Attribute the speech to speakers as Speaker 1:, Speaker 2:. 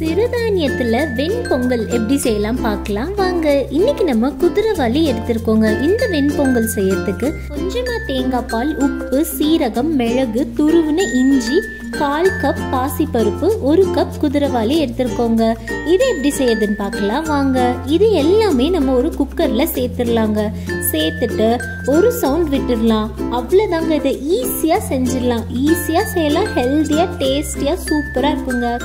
Speaker 1: சிறுதானியத்துல வெண்பொங்கல் எப்படி செய்யலாம் பார்க்கலாம். வாங்க இன்னைக்கு நம்ம குதிரைவாளி எடுத்திருக்கோங்க. இந்த வெண்பொங்கல் செய்யறதுக்கு கொஞ்சமா தேங்காய் பால் உப்பு சீரகம் மிளகு துருவின இஞ்சி கால் கப் பாசிப்பருப்பு ஒரு கப் குதிரைவாளி எடுத்திருக்கோங்க. இது எப்படி செய்யறதுன்னு பார்க்கலாம். வாங்க இது எல்லாமே நம்ம ஒரு குக்கர்ல சேர்த்துடலாங்க. சேர்த்துட்டு ஒரு சவுண்ட் விட்டுடலாம். அவ்வளோதாங்க இதை ஈஸியாக செஞ்சிடலாம். ஈஸியாக செய்யலாம். ஹெல்த்தியாக டேஸ்டியாக சூப்பராக இருக்குங்க.